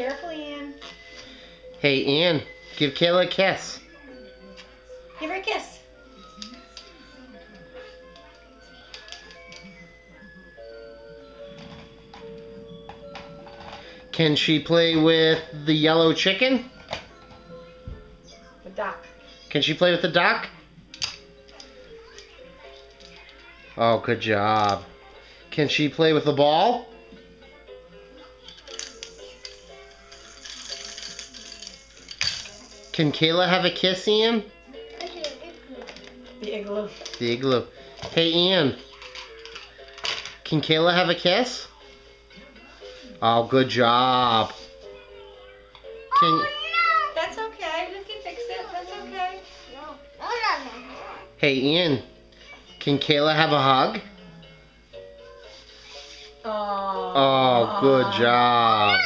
Careful, Ian. Hey, Ian, give Kayla a kiss. Give her a kiss. Can she play with the yellow chicken? The duck. Can she play with the duck? Oh, good job. Can she play with the ball? Can Kayla have a kiss, Ian? The igloo. The igloo. Hey, Ian. Can Kayla have a kiss? Oh, good job. Can oh, That's okay. We can fix it. That's okay. Hey, Ian. Can Kayla have a hug? Oh. Oh, good job.